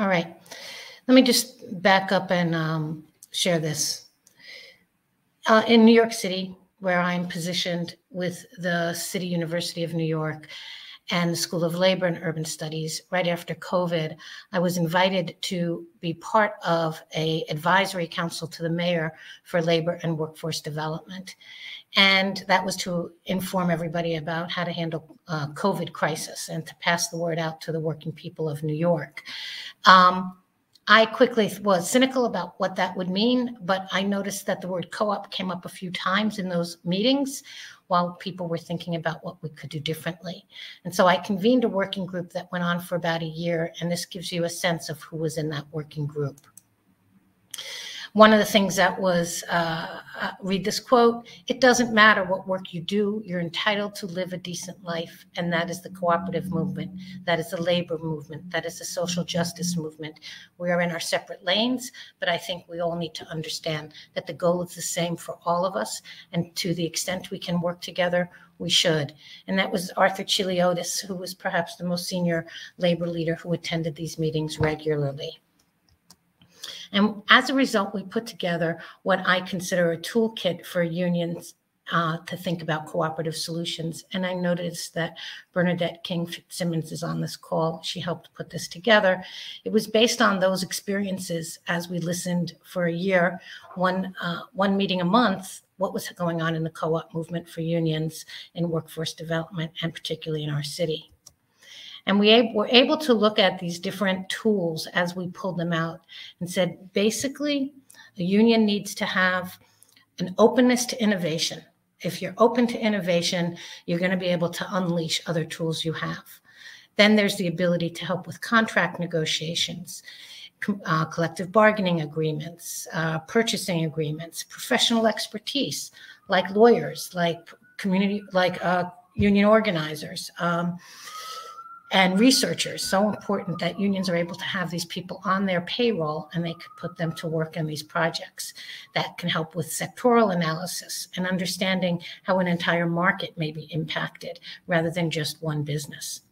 All right. Let me just back up and um, share this. Uh, in New York City, where I'm positioned with the City University of New York and the School of Labor and Urban Studies, right after COVID, I was invited to be part of a advisory council to the mayor for labor and workforce development. And that was to inform everybody about how to handle uh, COVID crisis and to pass the word out to the working people of New York. Um, I quickly was cynical about what that would mean, but I noticed that the word co op came up a few times in those meetings while people were thinking about what we could do differently. And so I convened a working group that went on for about a year, and this gives you a sense of who was in that working group. One of the things that was, uh, uh, read this quote, it doesn't matter what work you do, you're entitled to live a decent life. And that is the cooperative movement. That is the labor movement. That is the social justice movement. We are in our separate lanes, but I think we all need to understand that the goal is the same for all of us. And to the extent we can work together, we should. And that was Arthur Cheliotes, who was perhaps the most senior labor leader who attended these meetings regularly. And as a result, we put together what I consider a toolkit for unions uh, to think about cooperative solutions. And I noticed that Bernadette King Fitzsimmons is on this call. She helped put this together. It was based on those experiences as we listened for a year, one, uh, one meeting a month, what was going on in the co-op movement for unions in workforce development and particularly in our city. And we were able to look at these different tools as we pulled them out and said, basically, a union needs to have an openness to innovation. If you're open to innovation, you're going to be able to unleash other tools you have. Then there's the ability to help with contract negotiations, uh, collective bargaining agreements, uh, purchasing agreements, professional expertise, like lawyers, like community, like uh, union organizers. Um, and researchers so important that unions are able to have these people on their payroll and they could put them to work in these projects that can help with sectoral analysis and understanding how an entire market may be impacted rather than just one business.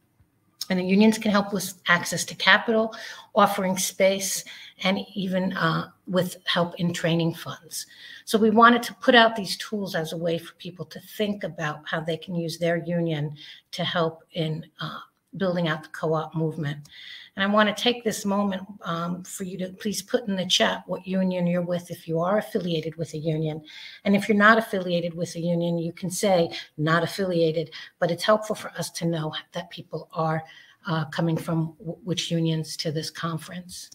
And the unions can help with access to capital offering space and even uh, with help in training funds. So we wanted to put out these tools as a way for people to think about how they can use their union to help in uh, building out the co-op movement. And I want to take this moment um, for you to please put in the chat what union you're with if you are affiliated with a union. And if you're not affiliated with a union, you can say not affiliated, but it's helpful for us to know that people are uh, coming from which unions to this conference.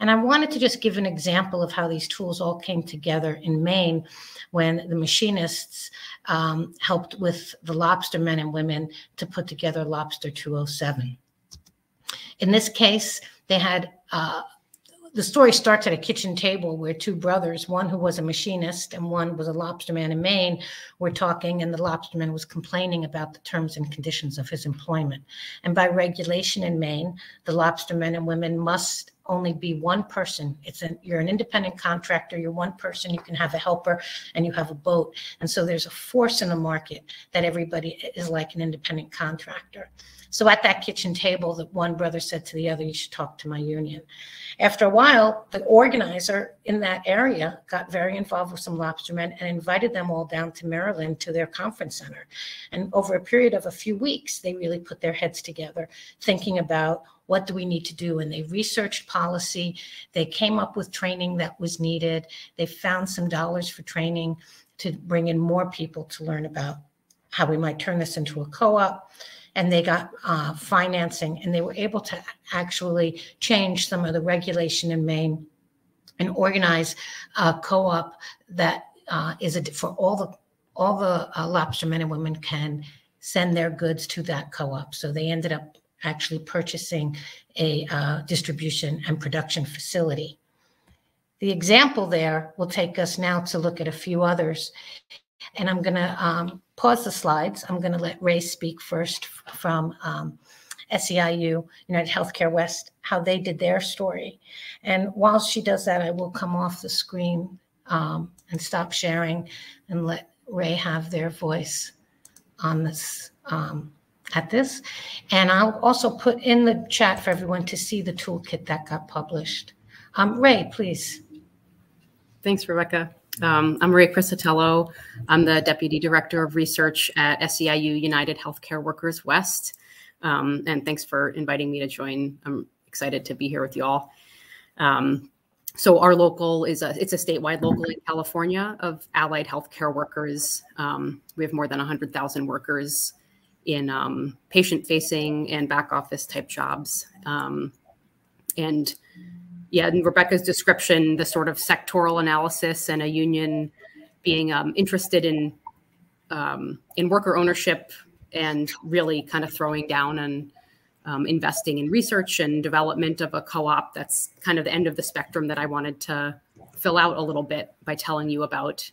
And I wanted to just give an example of how these tools all came together in Maine when the machinists um, helped with the lobster men and women to put together Lobster 207. In this case, they had uh, the story starts at a kitchen table where two brothers, one who was a machinist and one was a lobsterman in Maine, were talking, and the lobsterman was complaining about the terms and conditions of his employment. And by regulation in Maine, the lobstermen and women must only be one person. It's an you're an independent contractor, you're one person, you can have a helper and you have a boat. And so there's a force in the market that everybody is like an independent contractor. So at that kitchen table, that one brother said to the other, You should talk to my union. After a while, the organizer in that area got very involved with some lobstermen and invited them all down to Maryland to their conference center. And over a period of a few weeks, they really put their heads together, thinking about what do we need to do? And they researched policy. They came up with training that was needed. They found some dollars for training to bring in more people to learn about how we might turn this into a co-op and they got uh, financing and they were able to actually change some of the regulation in Maine and organize a co-op that uh, is a, for all the all the uh, lobster men and women can send their goods to that co-op. So they ended up actually purchasing a uh, distribution and production facility. The example there will take us now to look at a few others. And I'm going to um, pause the slides. I'm going to let Ray speak first from um, SEIU, United Healthcare West, how they did their story. And while she does that, I will come off the screen um, and stop sharing and let Ray have their voice on this um, at this. And I'll also put in the chat for everyone to see the toolkit that got published. Um, Ray, please. Thanks, Rebecca. Um, I'm Maria Criscitiello. I'm the Deputy Director of Research at SEIU United Healthcare Workers West. Um, and thanks for inviting me to join. I'm excited to be here with you all. Um, so our local is a it's a statewide local in California of allied healthcare workers. Um, we have more than 100,000 workers in um, patient facing and back office type jobs. Um, and yeah, in Rebecca's description, the sort of sectoral analysis and a union being um, interested in um, in worker ownership and really kind of throwing down and um, investing in research and development of a co-op. That's kind of the end of the spectrum that I wanted to fill out a little bit by telling you about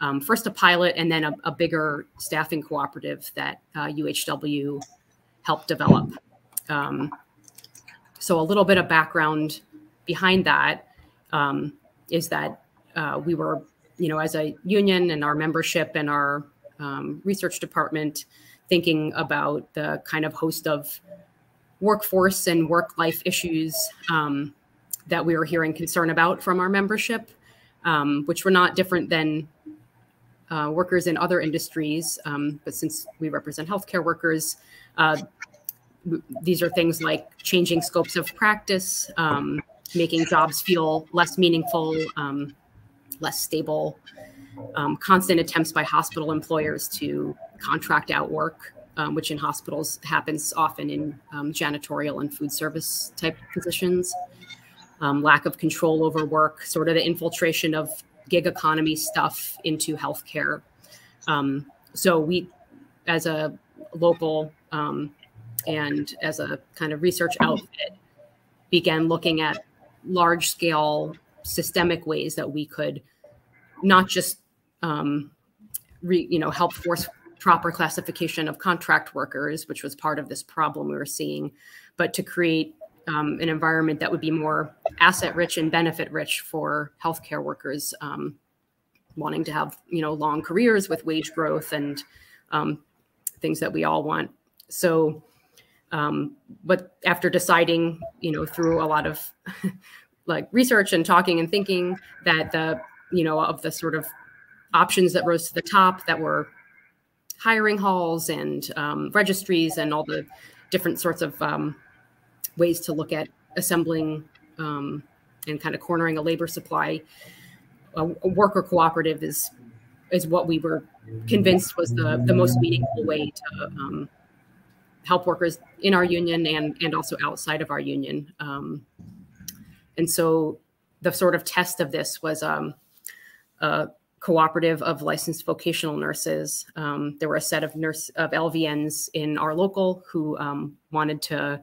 um, first a pilot and then a, a bigger staffing cooperative that uh, UHW helped develop. Um, so a little bit of background behind that um, is that uh, we were, you know, as a union and our membership and our um, research department thinking about the kind of host of workforce and work life issues um, that we were hearing concern about from our membership, um, which were not different than uh, workers in other industries. Um, but since we represent healthcare workers, uh, these are things like changing scopes of practice, um, making jobs feel less meaningful, um, less stable, um, constant attempts by hospital employers to contract out work, um, which in hospitals happens often in um, janitorial and food service type positions. Lack of control over work, sort of the infiltration of gig economy stuff into healthcare. Um, so we, as a local um, and as a kind of research outfit, began looking at large scale systemic ways that we could not just um, re, you know help force proper classification of contract workers, which was part of this problem we were seeing, but to create um, an environment that would be more asset rich and benefit rich for healthcare workers um, wanting to have you know long careers with wage growth and um, things that we all want. So, um, but after deciding, you know, through a lot of like research and talking and thinking that the you know of the sort of options that rose to the top that were hiring halls and um, registries and all the different sorts of um, ways to look at assembling um, and kind of cornering a labor supply. A, a, worker cooperative is is what we were convinced was the, the most meaningful way to um, help workers in our union and and also outside of our union. Um, and so the sort of test of this was um, a cooperative of licensed vocational nurses. Um, there were a set of nurse of LVNs in our local who um, wanted to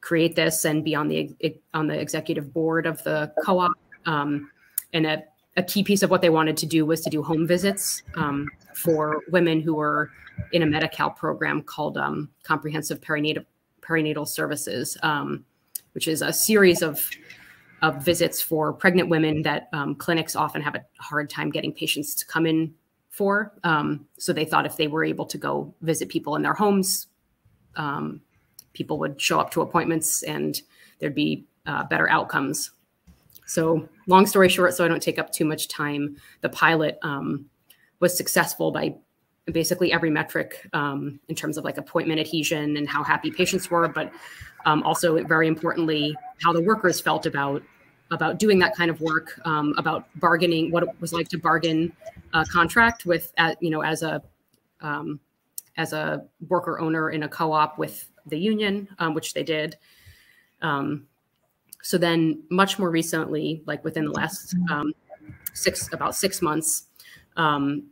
create this and be on the on the executive board of the co-op. Um, and a, a, key piece of what they wanted to do was to do home visits um, for women who were in a Medi-Cal program called um, Comprehensive Perinatal Perinatal Services, um, which is a series of of visits for pregnant women that um, clinics often have a hard time getting patients to come in for. Um, so they thought if they were able to go visit people in their homes, um, people would show up to appointments and there'd be uh, better outcomes. So long story short, so I don't take up too much time, the pilot um, was successful by basically every metric um, in terms of like appointment adhesion and how happy patients were, but um, also very importantly, how the workers felt about about doing that kind of work, um, about bargaining, what it was like to bargain a contract with, uh, you know, as a um, as a worker owner in a co-op with the union, um, which they did. Um, so then, much more recently, like within the last um, six about six months, um,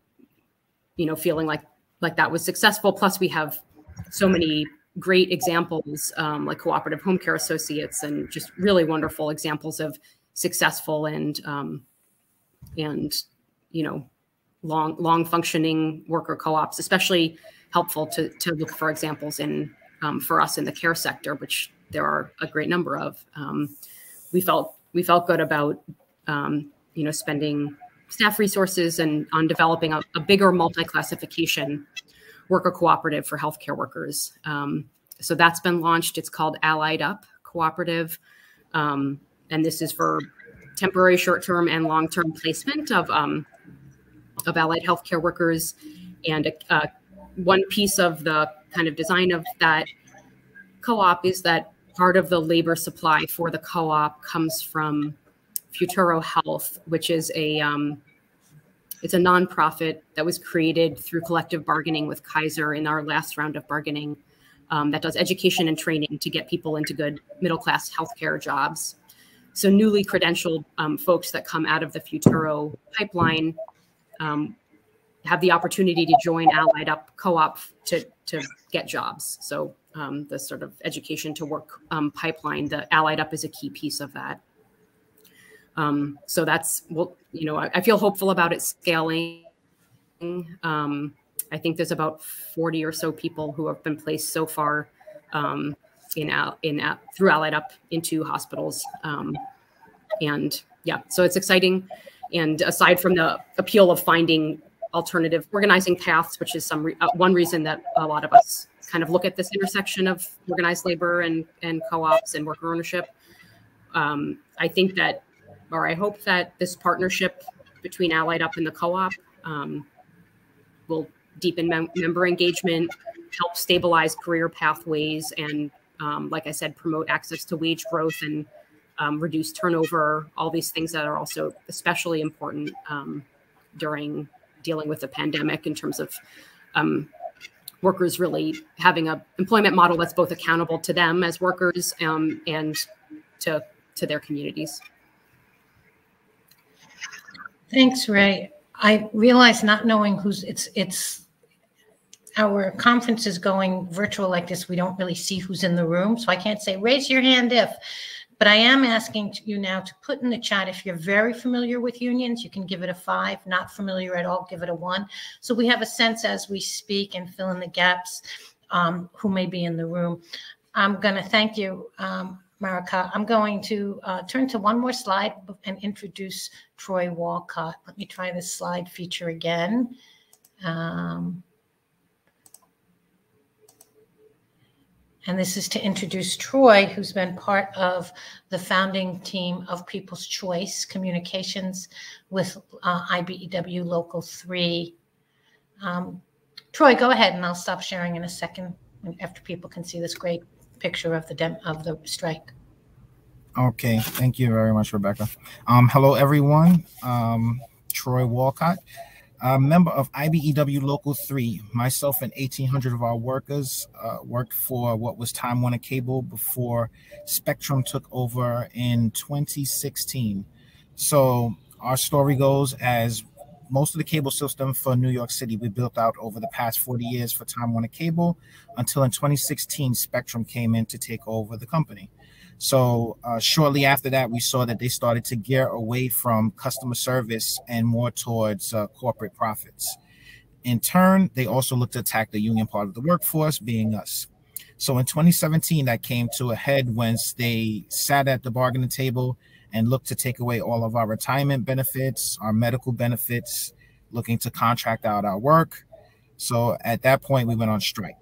you know, feeling like like that was successful. Plus, we have so many great examples um, like cooperative home care associates and just really wonderful examples of successful and um, and you know long long functioning worker co-ops especially helpful to to look for examples in um, for us in the care sector which there are a great number of um, we felt we felt good about um, you know spending staff resources and on developing a, a bigger multi-classification worker cooperative for healthcare workers. Um, so that's been launched. It's called AlliedUP Cooperative. Um, and this is for temporary short-term and long-term placement of, um, of allied healthcare workers. And uh, one piece of the kind of design of that co-op is that part of the labor supply for the co-op comes from Futuro Health, which is a um, it's a nonprofit that was created through collective bargaining with Kaiser in our last round of bargaining um, that does education and training to get people into good middle class healthcare jobs. So newly credentialed um, folks that come out of the Futuro pipeline um, have the opportunity to join AlliedUP Co-op to, to get jobs. So um, the sort of education to work um, pipeline, the AlliedUP is a key piece of that. Um, so that's well, you know, I, I, feel hopeful about it scaling. Um, I think there's about 40 or so people who have been placed so far um, in in through AlliedUP into hospitals, um, and yeah, so it's exciting. And aside from the appeal of finding alternative organizing paths, which is some re uh, one reason that a lot of us kind of look at this intersection of organized labor and and co-ops and worker ownership. Um, I think that or I hope that this partnership between AlliedUP and the co-op um, will deepen mem member engagement, help stabilize career pathways, and um, like I said, promote access to wage growth and um, reduce turnover. All these things that are also especially important um, during dealing with the pandemic in terms of um, workers really having a employment model that's both accountable to them as workers um, and to to their communities. Thanks, Ray. I realize not knowing who's it's it's our conference is going virtual like this. We don't really see who's in the room, so I can't say raise your hand if. But I am asking you now to put in the chat if you're very familiar with unions, you can give it a five. Not familiar at all, give it a one. So we have a sense as we speak and fill in the gaps um, who may be in the room. I'm going to thank you. Um, Marika. I'm going to uh, turn to one more slide and introduce Troy Walcott. Let me try this slide feature again. Um, and this is to introduce Troy, who's been part of the founding team of People's Choice Communications with uh, IBEW Local 3. Um, Troy, go ahead, and I'll stop sharing in a second after people can see this great picture of the dem- of the strike. Okay, thank you very much, Rebecca. Um, hello, everyone. Um, Troy Walcott, a member of IBEW Local 3. Myself and 1,800 of our workers uh, worked for what was Time Warner Cable before Spectrum took over in 2016. So our story goes as most of the cable system for New York City we built out over the past 40 years for Time Warner Cable until in 2016 Spectrum came in to take over the company. So uh, shortly after that, we saw that they started to gear away from customer service and more towards uh, corporate profits. In turn, they also looked to attack the union part of the workforce, being us. So in 2017, that came to a head once they sat at the bargaining table and looked to take away all of our retirement benefits, our medical benefits, looking to contract out our work. So at that point, we went on strike.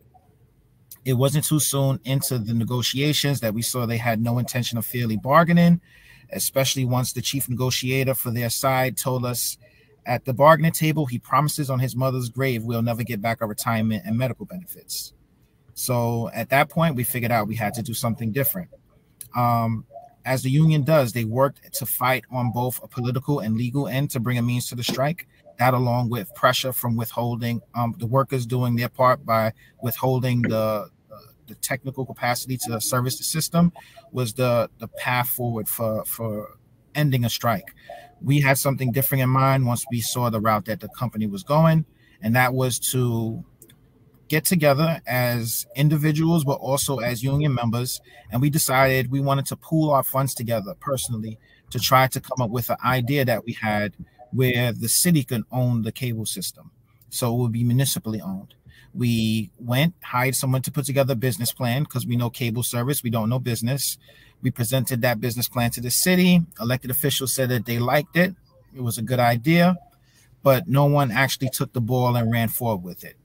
It wasn't too soon into the negotiations that we saw they had no intention of fairly bargaining, especially once the chief negotiator for their side told us at the bargaining table he promises on his mother's grave we'll never get back our retirement and medical benefits. So at that point, we figured out we had to do something different. Um, as the union does, they worked to fight on both a political and legal end to bring a means to the strike. That, along with pressure from withholding um, the workers doing their part by withholding the the technical capacity to service the system was the the path forward for for ending a strike. We had something different in mind once we saw the route that the company was going, and that was to get together as individuals, but also as union members. And we decided we wanted to pool our funds together personally to try to come up with an idea that we had where the city can own the cable system. So it would be municipally owned. We went, hired someone to put together a business plan because we know cable service, we don't know business. We presented that business plan to the city. Elected officials said that they liked it. It was a good idea, but no one actually took the ball and ran forward with it.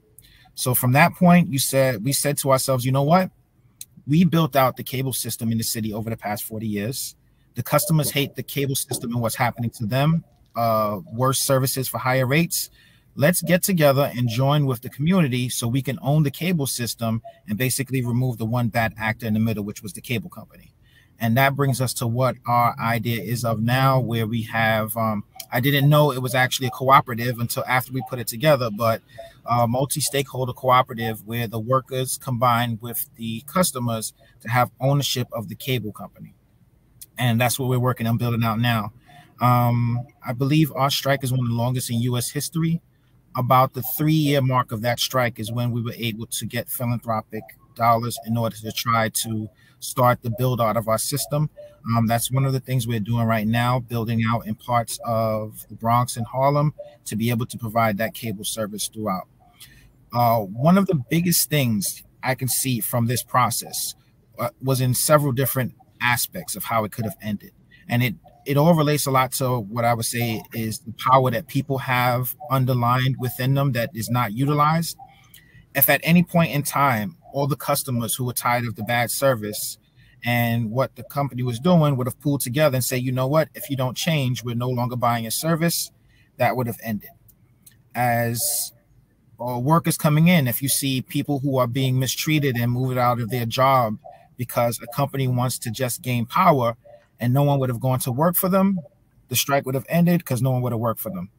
So from that point, you said we said to ourselves, you know what? We built out the cable system in the city over the past 40 years. The customers hate the cable system and what's happening to them. Uh, worse services for higher rates. Let's get together and join with the community so we can own the cable system and basically remove the one bad actor in the middle, which was the cable company. And that brings us to what our idea is of now, where we have, um, I didn't know it was actually a cooperative until after we put it together, but a multi stakeholder cooperative where the workers combine with the customers to have ownership of the cable company. And that's what we're working on building out now. Um, I believe our strike is one of the longest in US history. About the three year mark of that strike is when we were able to get philanthropic dollars in order to try to start the build out of our system. Um, that's one of the things we're doing right now, building out in parts of the Bronx and Harlem to be able to provide that cable service throughout. Uh, one of the biggest things I can see from this process uh, was in several different aspects of how it could have ended. And it it all relates a lot to what I would say is the power that people have underlined within them that is not utilized. If at any point in time all the customers who were tired of the bad service and what the company was doing would have pulled together and say, you know what, if you don't change, we're no longer buying a service, that would have ended. As uh, workers coming in, if you see people who are being mistreated and moved out of their job because a company wants to just gain power and no one would have gone to work for them, the strike would have ended because no one would have worked for them.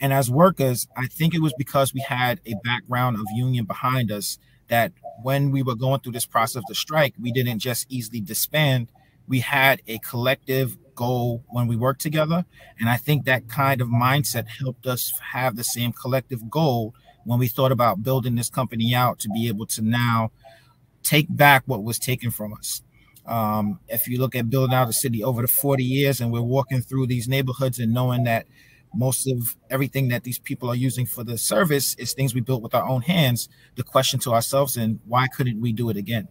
And as workers, I think it was because we had a background of union behind us that when we were going through this process of the strike, we didn't just easily disband. We had a collective goal when we worked together. And I think that kind of mindset helped us have the same collective goal when we thought about building this company out to be able to now take back what was taken from us. Um, if you look at building out a city over the 40 years and we're walking through these neighborhoods and knowing that most of everything that these people are using for the service is things we built with our own hands. The question to ourselves and why couldn't we do it again?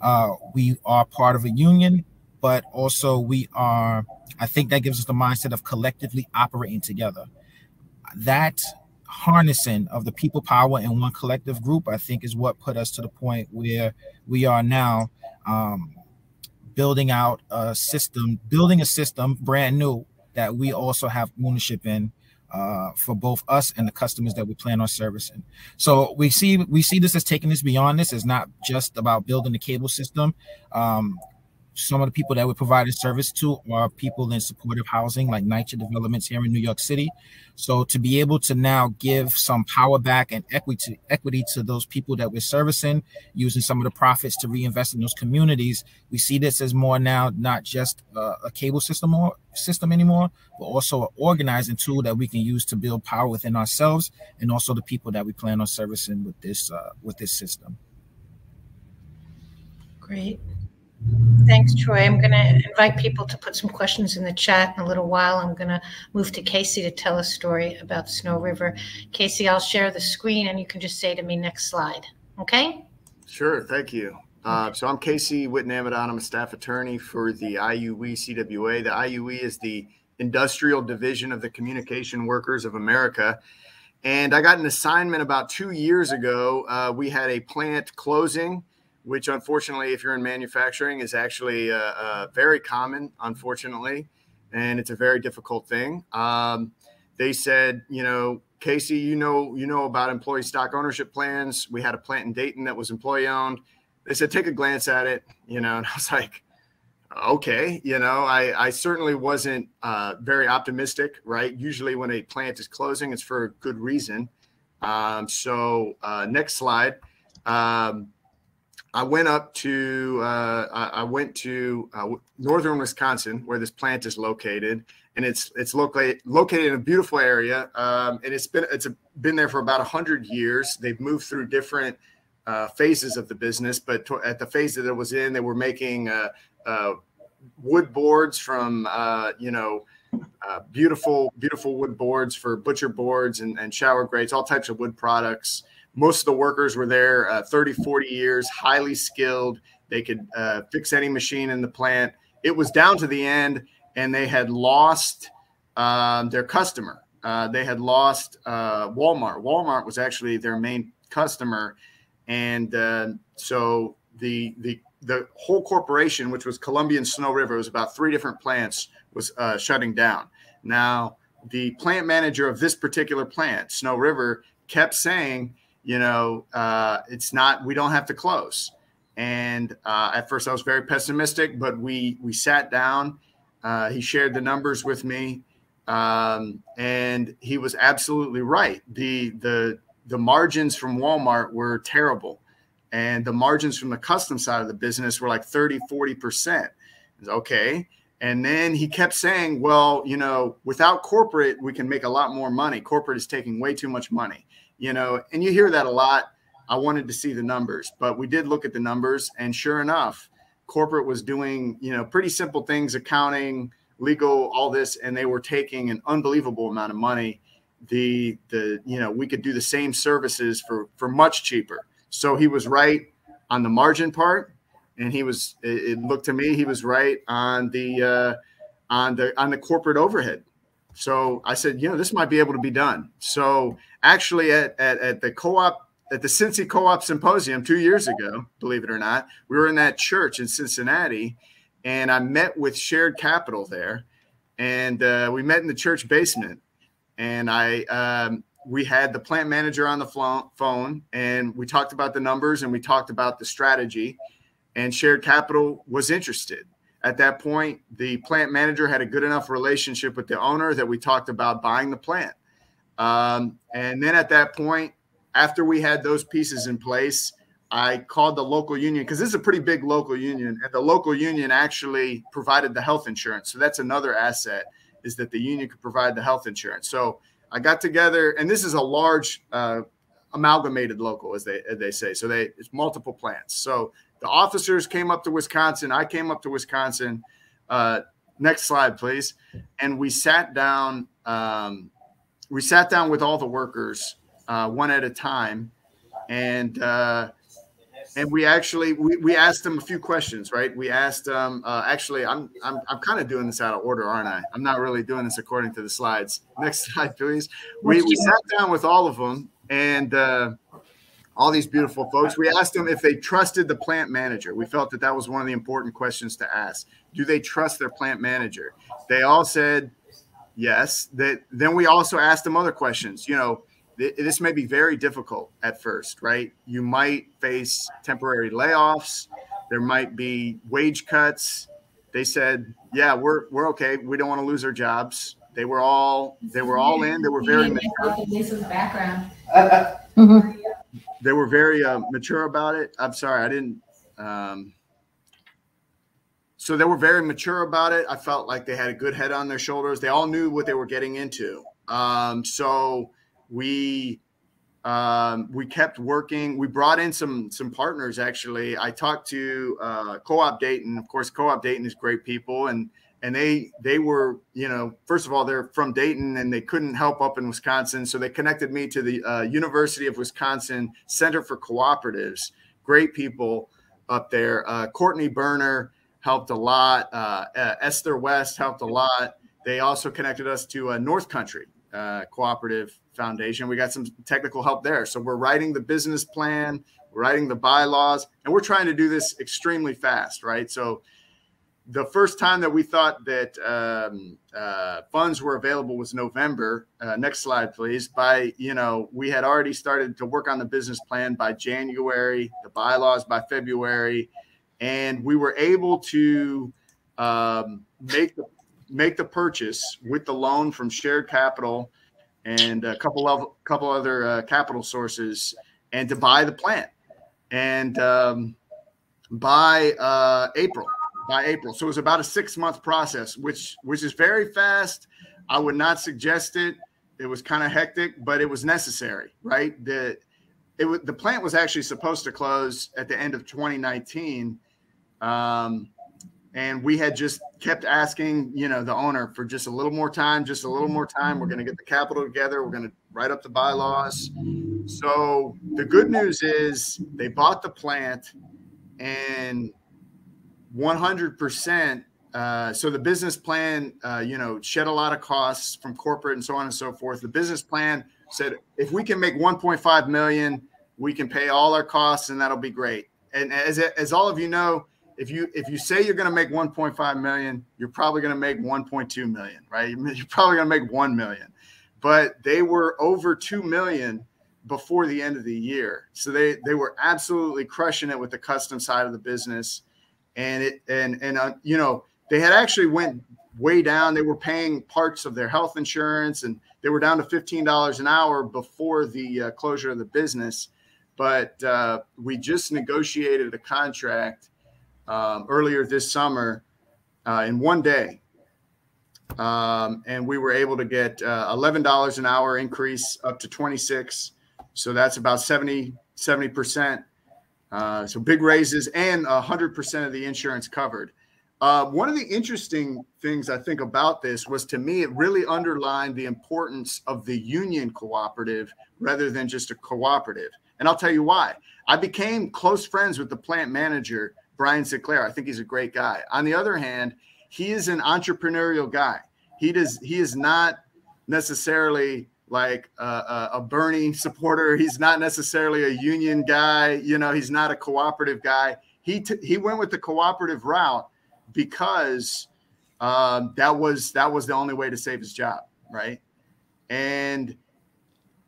Uh, we are part of a union, but also we are. I think that gives us the mindset of collectively operating together. That harnessing of the people power in one collective group, I think, is what put us to the point where we are now. Um, building out a system, building a system brand new that we also have ownership in uh, for both us and the customers that we plan on servicing. So we see we see this as taking this beyond this. It's not just about building the cable system. Um, some of the people that we're providing service to are people in supportive housing like NYCHA developments here in New York City. So to be able to now give some power back and equity equity to those people that we're servicing, using some of the profits to reinvest in those communities, we see this as more now not just a, a cable system or system anymore, but also an organizing tool that we can use to build power within ourselves and also the people that we plan on servicing with this uh, with this system. Great. Thanks, Troy. I'm going to invite people to put some questions in the chat in a little while. I'm going to move to Casey to tell a story about Snow River. Casey, I'll share the screen and you can just say to me next slide. Okay? Sure. Thank you. Uh, so I'm Casey Whitten-Amadon. I'm a staff attorney for the IUE CWA. The IUE is the industrial division of the Communication Workers of America. And I got an assignment about two years ago. Uh, we had a plant closing which unfortunately, if you're in manufacturing, is actually uh, uh, very common, unfortunately, and it's a very difficult thing. Um, they said, you know, Casey, you know, you know about employee stock ownership plans. We had a plant in Dayton that was employee owned. They said, take a glance at it, you know, and I was like, okay, you know, I, I certainly wasn't uh, very optimistic, right? Usually when a plant is closing, it's for a good reason. Um, so uh, next slide. Um, I went up to uh, I, went to uh, northern Wisconsin, where this plant is located, and it's it's located located in a beautiful area, um, and it's been it's a, been there for about hundred years. They've moved through different uh, phases of the business, but to, at the phase that it was in, they were making uh, uh, wood boards from uh, you know. beautiful, beautiful wood boards for butcher boards and, and shower grates, all types of wood products most of the workers were there uh, 30 40 years highly skilled. They could uh, fix any machine in the plant. It was down to the end and they had lost um, their customer. Uh, they had lost uh, walmart. Walmart was actually their main customer, and uh, so the the the whole corporation, which was Columbia Snow River, was about three different plants, was uh, shutting down. Now, the plant manager of this particular plant, Snow River, kept saying, you know, uh, it's not, we don't have to close. And uh, at first, I was very pessimistic, but we we sat down. Uh, he shared the numbers with me, um, and he was absolutely right. the the The margins from Walmart were terrible and the margins from the custom side of the business were like 30 40% okay and then he kept saying well you know without corporate we can make a lot more money corporate is taking way too much money you know and you hear that a lot i wanted to see the numbers but we did look at the numbers and sure enough corporate was doing you know pretty simple things accounting legal all this and they were taking an unbelievable amount of money the the you know we could do the same services for for much cheaper so he was right on the margin part, and he was. It, looked to me he was right on the uh, on the on the corporate overhead. So I said, you know, this might be able to be done. So actually, at at, at the co-op at the Cincy Co-op Symposium two years ago, believe it or not, we were in that church in Cincinnati, and I met with Shared Capital there, and uh, we met in the church basement, and I um, we had the plant manager on the phone and we talked about the numbers and we talked about the strategy and shared capital was interested. At that point the plant manager had a good enough relationship with the owner that we talked about buying the plant um, and then at that point after we had those pieces in place i called the local union because this is a pretty big local union and the local union actually provided the health insurance so that's another asset is that the union could provide the health insurance so I got together, and this is a large uh, amalgamated local, as they as they say. So they it's multiple plants. So the officers came up to Wisconsin. I came up to Wisconsin. Uh, next slide, please. And we sat down. Um, we sat down with all the workers uh, one at a time, and uh, and we actually we, we asked them a few questions right? We asked them uh, actually i'm i'm, I'm kind of doing this out of order aren't i? I'm not really doing this according to the slides. Next slide please. We, we sat down with all of them and uh, all these beautiful folks. We asked them if they trusted the plant manager. We felt that that was one of the important questions to ask. Do they trust their plant manager? They all said yes that then we also asked them other questions you know this may be very difficult at first, right? You might face temporary layoffs. There might be wage cuts. They said, "Yeah, we're we're okay. We don't want to lose our jobs." They were all they were all in. They were very mature. Lisa's background. Mm-hmm. They were very uh, mature about it. I'm sorry, I didn't. Um, so they were very mature about it. I felt like they had a good head on their shoulders. They all knew what they were getting into. Um, so we um, we kept working. We brought in some some partners. Actually, I talked to uh, Co-op Dayton. Of course, Co-op Dayton is great people, and and they they were you know first of all they're from Dayton and they couldn't help up in Wisconsin, so they connected me to the uh, University of Wisconsin Center for Cooperatives. Great people up there. Uh, Courtney Berner helped a lot. Uh, uh, Esther West helped a lot. They also connected us to uh, North Country uh, Cooperative Foundation. We got some technical help there. So we're writing the business plan, writing the bylaws, and we're trying to do this extremely fast, right? So the first time that we thought that um, uh, funds were available was November. Uh, next slide, please. By you know, we had already started to work on the business plan by January, the bylaws by February, and we were able to um, make the make the purchase with the loan from Shared Capital and a couple of couple other uh, capital sources, and to buy the plant. And um, by uh, April, by April, so it was about a six month process, which which is very fast. I would not suggest it. It was kind of hectic, but it was necessary, right? The it the plant was actually supposed to close at the end of 2019. Um, and we had just kept asking you know the owner for just a little more time just a little more time. We're going to get the capital together. We're going to write up the bylaws. So the good news is they bought the plant and 100% uh, so the business plan uh, you know shed a lot of costs from corporate and so on and so forth. The business plan said if we can make 1.5 million we can pay all our costs and that'll be great. And as, as all of you know, if you if you say you're going to make 1.5 million, you're probably going to make 1.2 million, right? You're probably going to make 1 million. But they were over 2 million before the end of the year. So they they were absolutely crushing it with the custom side of the business. And it and and uh, you know, they had actually went way down. They were paying parts of their health insurance and they were down to $15 an hour before the uh, closure of the business. But uh, we just negotiated a contract um, earlier this summer uh, in one day. Um, and we were able to get uh, $11 an hour increase up to 26. So that's about 70, 70%. Uh, so big raises and 100% of the insurance covered. Uh, one of the interesting things I think about this was to me, it really underlined the importance of the union cooperative rather than just a cooperative. And I'll tell you why. I became close friends with the plant manager, Brian Sinclair. I think he's a great guy. On the other hand, he is an entrepreneurial guy. He does. He is not necessarily like a, a Bernie supporter. He's not necessarily a union guy. You know, he's not a cooperative guy. He he went with the cooperative route because um, that was that was the only way to save his job, right? And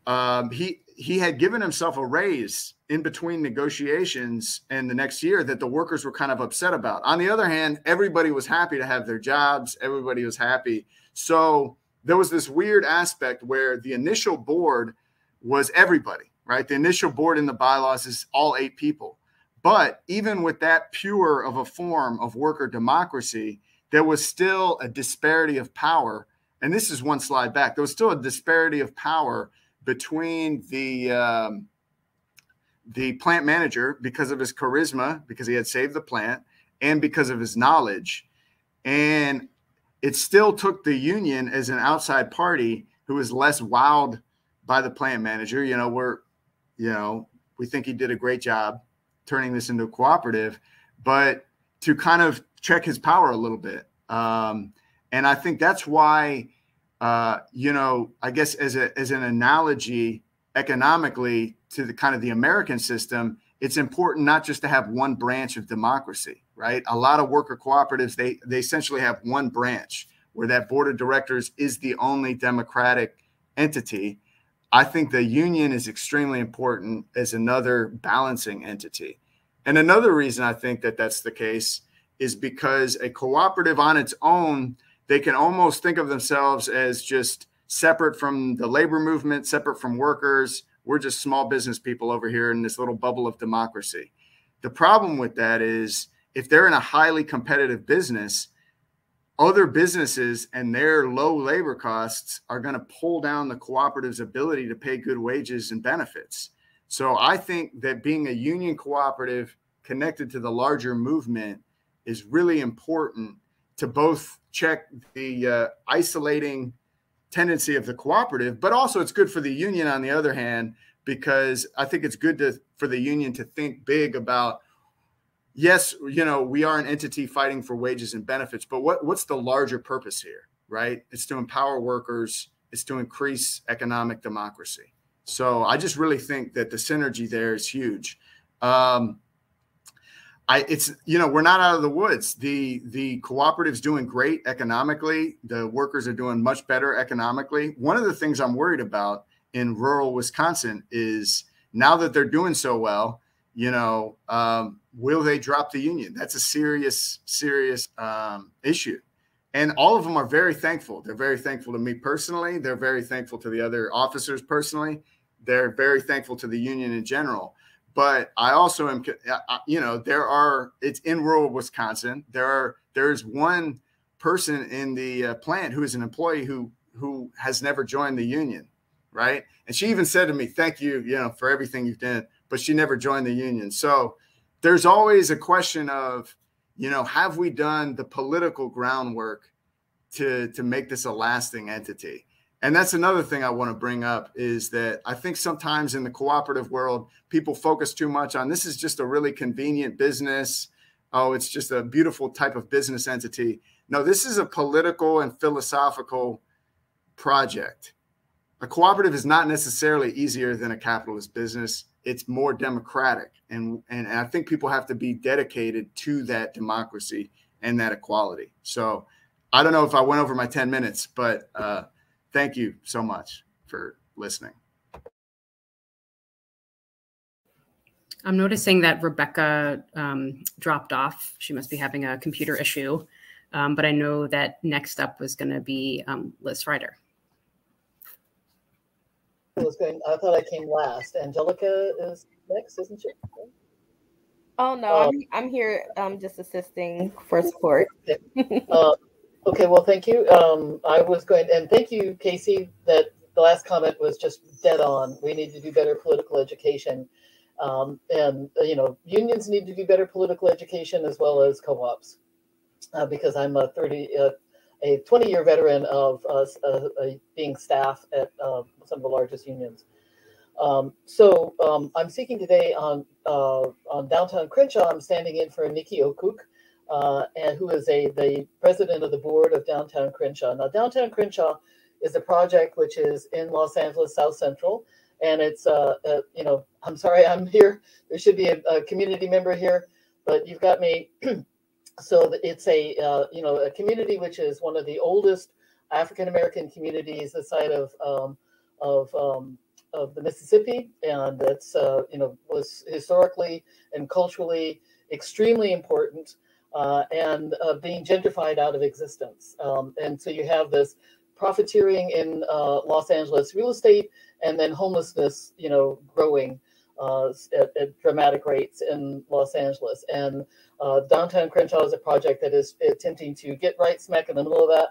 um, he he had given himself a raise in between negotiations and the next year that the workers were kind of upset about. On the other hand, everybody was happy to have their jobs. Everybody was happy. So there was this weird aspect where the initial board was everybody, right? The initial board in the bylaws is all eight people. But even with that pure of a form of worker democracy, there was still a disparity of power. And this is one slide back. There was still a disparity of power between the um, the plant manager because of his charisma, because he had saved the plant, and because of his knowledge. And it still took the union as an outside party who was less wowed by the plant manager. You know, we're, you know, we think he did a great job turning this into a cooperative, but to kind of check his power a little bit. Um, and I think that's why, uh, you know, I guess as a as an analogy economically to the kind of the American system, it's important not just to have one branch of democracy, right? A lot of worker cooperatives they they essentially have one branch where that board of directors is the only democratic entity I think the union is extremely important as another balancing entity. And another reason I think that that's the case is because a cooperative on its own, they can almost think of themselves as just separate from the labor movement, separate from workers. We're just small business people over here in this little bubble of democracy. The problem with that is if they're in a highly competitive business, other businesses and their low labor costs are going to pull down the cooperative's ability to pay good wages and benefits. So I think that being a union cooperative connected to the larger movement is really important to both check the uh, isolating tendency of the cooperative, but also it's good for the union on the other hand because I think it's good to for the union to think big about yes, you know, we are an entity fighting for wages and benefits, but what, what's the larger purpose here, right? It's to empower workers, it's to increase economic democracy. So I just really think that the synergy there is huge. Um, I, it's you know we're not out of the woods. The the cooperative's doing great economically. The workers are doing much better economically. One of the things I'm worried about in rural Wisconsin is now that they're doing so well, you know, um, will they drop the union? That's a serious, serious um, issue. And all of them are very thankful. They're very thankful to me personally. They're very thankful to the other officers personally. They're very thankful to the union in general. But I also am, you know, there are, it's in rural Wisconsin. There are, there's one person in the uh, plant who is an employee who, who has never joined the union. Right. And she even said to me, thank you, you know, for everything you've done but she never joined the union. So there's always a question of, you know, have we done the political groundwork to to make this a lasting entity? And that's another thing I want to bring up is that I think sometimes in the cooperative world, people focus too much on this is just a really convenient business. Oh, it's just a beautiful type of business entity. No, this is a political and philosophical project. A cooperative is not necessarily easier than a capitalist business it's more democratic. And, and I think people have to be dedicated to that democracy and that equality. So I don't know if I went over my 10 minutes, but uh, thank you so much for listening. I'm noticing that Rebecca um, dropped off. She must be having a computer issue. Um, but I know that next up was going to be um, Liz Ryder. I was going. I thought I came last. Angelica is next, isn't she? Oh no, um, I'm, I'm here. I'm just assisting for support. Uh, okay. Well, thank you. Um, I was going, and thank you, Casey. That the last comment was just dead on. We need to do better political education. Um, and uh, you know, unions need to do better political education as well as co-ops, uh, because I'm a 30, uh, a 20 year veteran of uh, uh, being staff at some of the largest unions. Um, so um, I'm speaking today on uh, on downtown Crenshaw. I'm standing in for Nikki Okuk, and who is a the president of the board of downtown Crenshaw. Now, downtown Crenshaw is a project which is in Los Angeles South Central and it's uh, uh, you know i'm sorry i'm here. There should be a, a community member here but you've got me. So it's a uh, you know a community which is one of the oldest african american communities the site of um, of um, of the mississippi and it's uh, you know was historically and culturally extremely important uh, and uh, being gentrified out of existence um, and so you have this profiteering in uh, Los Angeles real estate, and then homelessness, you know, growing uh, at, at, dramatic rates in Los Angeles. And uh, downtown Crenshaw is a project that is attempting to get right smack in the middle of that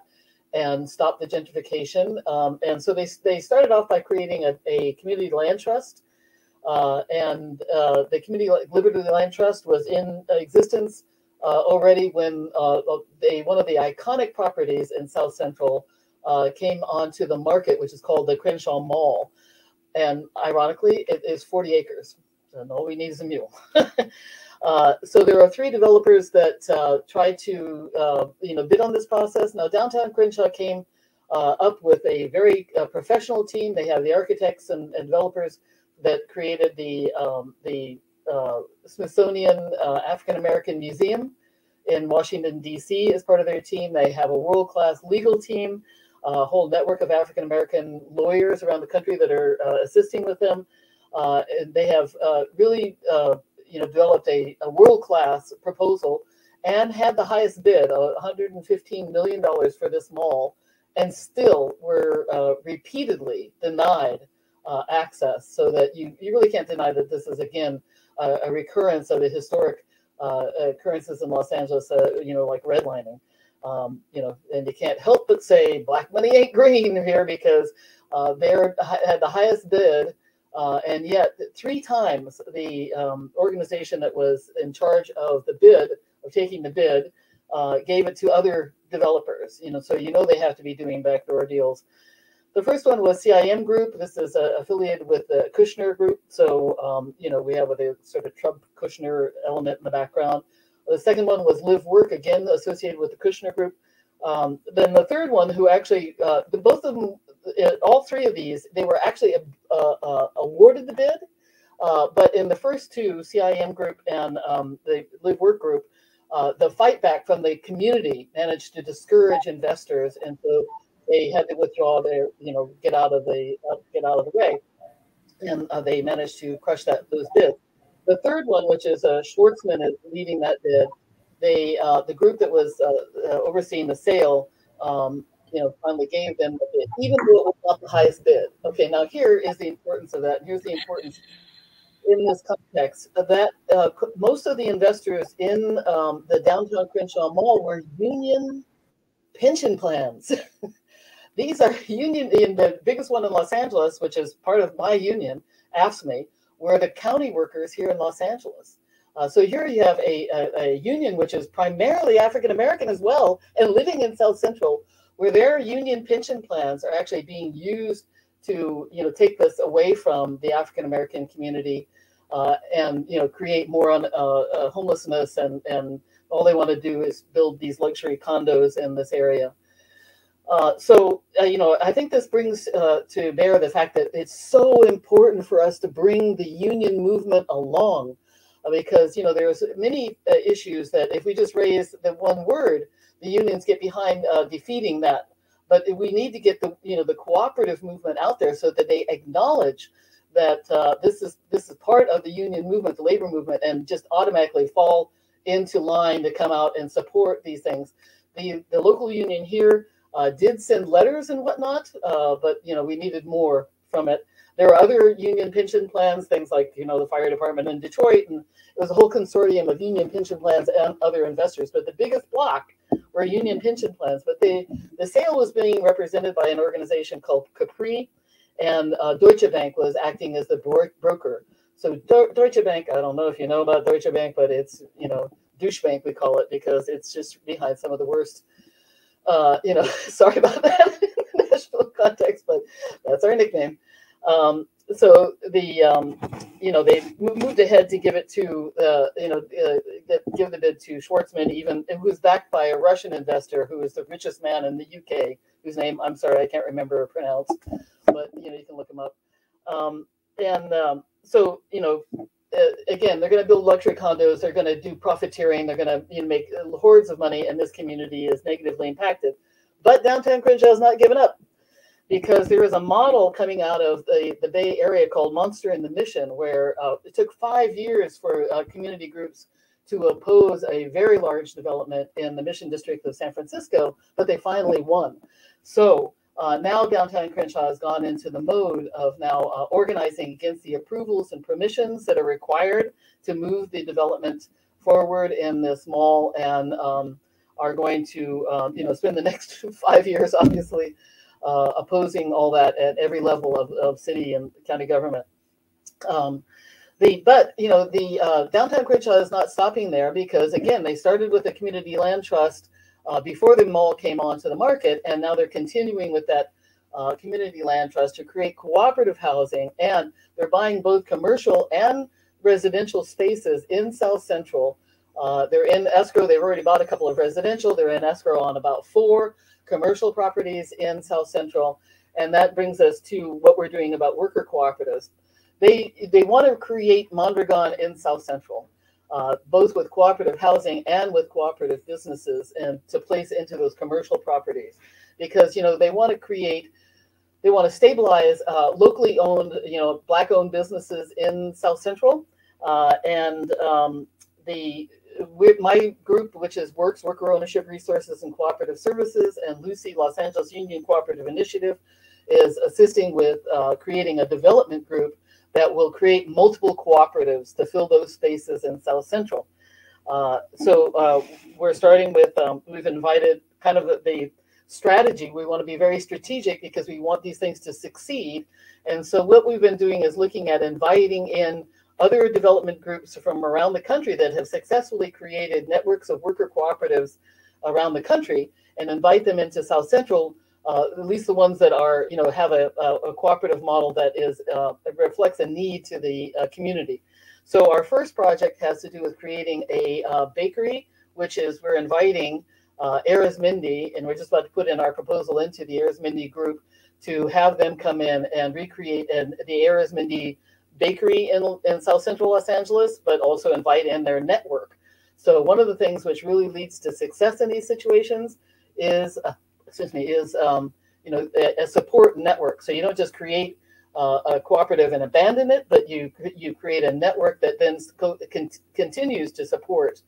and stop the gentrification. Um, and so they, they started off by creating a, a community land trust. Uh, and the community Liberty Land Trust was in existence uh, already when they, one of the iconic properties in South Central uh, came onto the market, which is called the Crenshaw Mall. And ironically, it is 40 acres. And all we need is a mule. uh, so there are three developers that uh, tried to, uh, you know, bid on this process. Now, downtown Crenshaw came uh, up with a very uh, professional team. They have the architects and, and developers that created the um, the Smithsonian African American Museum in Washington D.C. as part of their team. They have a world class legal team a whole network of African American lawyers around the country that are uh, assisting with them. Uh, and they have uh, really, uh, you know, developed a, a world class proposal and had the highest bid, 115 million dollars for this mall, and still were uh, repeatedly denied access. So that you you really can't deny that this is again a recurrence of the historic occurrences in Los Angeles, you know, like redlining. Um, you know, and you can't help but say black money ain't green here because uh, they're had the highest bid, uh, and yet three times the um, organization that was in charge of the bid of taking the bid uh, gave it to other developers. You know, so you know they have to be doing backdoor deals. The first one was CIM Group. This is uh, affiliated with the Kushner Group. So, um, you know, we have a, sort of Trump Kushner element in the background. The second one was Live Work, again associated with the Kushner Group. Um, then the third one, who actually, uh, both of them, uh, all three of these, they were actually uh, uh, awarded the bid. Uh, but in the first two, CIM Group and um, the Live Work Group, the fight back from the community managed to discourage investors, and so they had to withdraw their, you know, get out of the get out of the way, and they managed to crush that those bids. The third one, which is uh, Schwartzman is leading that bid. They uh, the group that was uh, uh, overseeing the sale, um, you know, finally gave them the bid, even though it was not the highest bid. Okay, now here is the importance of that. Here's the importance in this context that uh, most of the investors in um, the downtown Crenshaw Mall were union pension plans. These are union, in the biggest one in Los Angeles, which is part of my union, AFSCME, were the county workers here in Los Angeles. Uh, so here you have a, a, a union which is primarily African American as well and living in South Central, where their union pension plans are actually being used to you know take this away from the African American community uh, and you know create more on uh, uh homelessness and and all they want to do is build these luxury condos in this area. Uh, so, uh, you know, I think this brings uh, to bear the fact that it's so important for us to bring the union movement along uh, because, you know, there's many uh, issues that if we just raise the one word, the unions get behind defeating that. But we need to get the, you know, the cooperative movement out there so that they acknowledge that this is this is part of the union movement, the labor movement, and just automatically fall into line to come out and support these things. The the local union here uh, did send letters and whatnot, uh, but you know we needed more from it. There are other union pension plans, things like you know the fire department in Detroit, and it was a whole consortium of union pension plans and other investors. But the biggest block were union pension plans. But the the sale was being represented by an organization called Capri, and uh, Deutsche Bank was acting as the bro- broker. So Deutsche Bank, I don't know if you know about Deutsche Bank, but it's you know douche bank we call it because it's just behind some of the worst uh, you know, sorry about that national context, but that's our nickname. Um, so the um, you know they moved ahead to give it to uh, you know uh, give the bid to Schwartzman, even who was backed by a Russian investor who is the richest man in the UK, whose name I'm sorry I can't remember or pronounce, but you know you can look him up. Um, and um, so you know uh, again, they're going to build luxury condos. They're going to do profiteering. They're going to you know, make hordes of money, and this community is negatively impacted. But downtown Crenshaw has not given up because there is a model coming out of the, the Bay Area called Monster in the Mission, where uh, it took five years for uh, community groups to oppose a very large development in the Mission District of San Francisco, but they finally won. So uh, now downtown Crenshaw has gone into the mode of now uh, organizing against the approvals and permissions that are required to move the development forward in this mall and um, are going to, um, you know, spend the next five years, obviously, uh, opposing all that at every level of, of city and county government. Um, the, but you know the uh, downtown Crenshaw is not stopping there because again they started with the community land trust uh, before the mall came onto the market, and now they're continuing with that uh, community land trust to create cooperative housing, and they're buying both commercial and residential spaces in South Central. Uh, they're in escrow. They've already bought a couple of residential. They're in escrow on about four commercial properties in South Central, and that brings us to what we're doing about worker cooperatives. They they want to create Mondragon in South Central uh, both with cooperative housing and with cooperative businesses and to place into those commercial properties. Because you know they want to create they want to stabilize uh, locally owned you know black owned businesses in south central. Uh, and um, the my group which is WORCS worker ownership resources and cooperative services and LUCI los angeles union cooperative initiative is assisting with uh, creating a development group that will create multiple cooperatives to fill those spaces in South Central. Uh, so uh, we're starting with, um, we've invited kind of the, the, strategy. We want to be very strategic because we want these things to succeed. And so what we've been doing is looking at inviting in other development groups from around the country that have successfully created networks of worker cooperatives around the country and invite them into South Central uh, at least the ones that are, you know, have a, a, a cooperative model that is uh, reflects a need to the uh, community. So our first project has to do with creating a uh, bakery, which is we're inviting uh, Arizmendi, and we're just about to put in our proposal into the Arizmendi group to have them come in and recreate an, the Arizmendi bakery in, in South Central Los Angeles, but also invite in their network. So one of the things which really leads to success in these situations is uh, excuse me, is um, you know a, a, support network. So you don't just create uh, a cooperative and abandon it, but you you create a network that then co- con- continues to support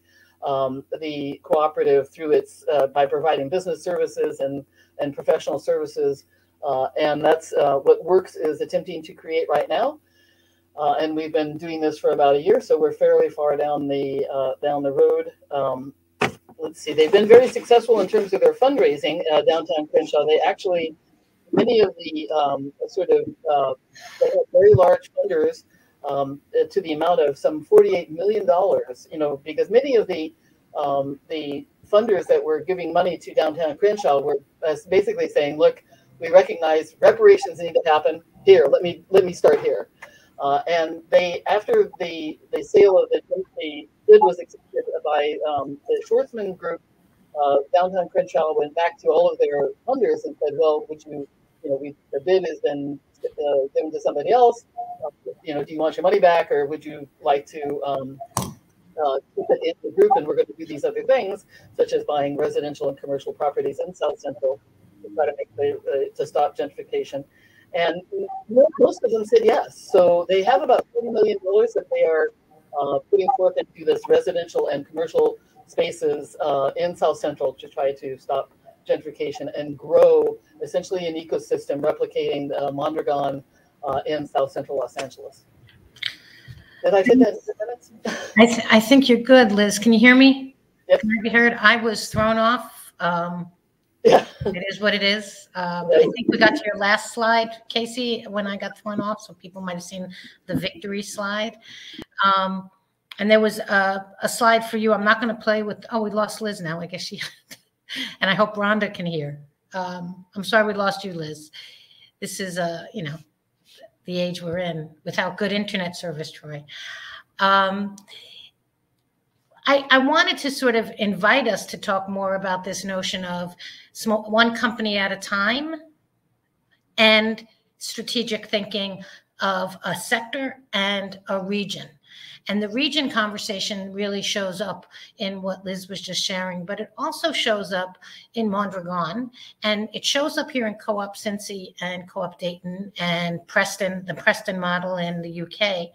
um, the cooperative through its uh, by providing business services and and professional services. Uh, and that's uh, what WORCS is attempting to create right now. Uh, and we've been doing this for about a year, so we're fairly far down the uh, down the road. Um, let's see, they've been very successful in terms of their fundraising uh, downtown Crenshaw. They actually, many of the um, sort of uh, very large funders um, to the amount of some $48 million, you know, because many of the um, the funders that were giving money to downtown Crenshaw were uh, basically saying, look, we recognize reparations need to happen here. Let me let me start here. Uh, and they, after the, the sale of the, the bid was accepted by um, the Schwarzman Group, uh, downtown Crenshaw went back to all of their funders and said, well, would you, you know, we, the bid has been uh, given to somebody else. You know, do you want your money back or would you like to um, uh, keep it in the group and we're going to do these other things, such as buying residential and commercial properties in South Central to try to make the, to stop gentrification. And most of them said yes. So they have about $40 million that they are uh, putting forth into this residential and commercial spaces uh, in South Central to try to stop gentrification and grow essentially an ecosystem replicating uh, Mondragon uh, in South Central Los Angeles. Did I hit that I, th I think you're good, Liz. Can you hear me? Yep. Can I be heard? I was thrown off. Um, yeah. it is what it is. Um, I think we got to your last slide, Casey, when I got thrown off. So people might have seen the victory slide. Um, and there was a, a, slide for you. I'm not going to play with. Oh, we lost Liz now. I guess she. and I hope Rhonda can hear. Um, I'm sorry we lost you, Liz. This is a you know the age we're in without good internet service, Troy. Um, I, I, wanted to sort of invite us to talk more about this notion of small, one company at a time and strategic thinking of a sector and a region. And the region conversation really shows up in what Liz was just sharing, but it also shows up in Mondragon and it shows up here in Co-op Cincy and Co-op Dayton and Preston, the Preston model in the UK.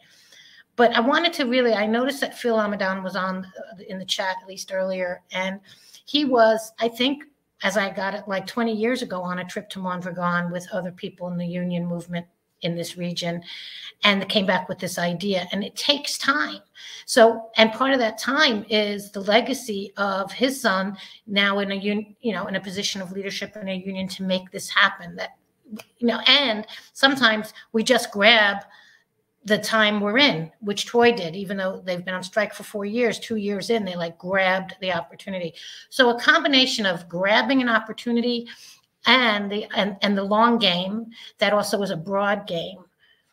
But I wanted to really, I noticed that Phil Amadon was on uh, in the chat at least earlier, and he was, I think, as I got it like 20 years ago on a trip to Mondragon with other people in the union movement in this region and came back with this idea and it takes time. So and part of that time is the legacy of his son now in a un, you know in a position of leadership in a union to make this happen that you know and sometimes we just grab the time we're in which Troy did even though they've been on strike for four years two years in they like grabbed the opportunity so a combination of grabbing an opportunity and the and, and the long game that also is a broad game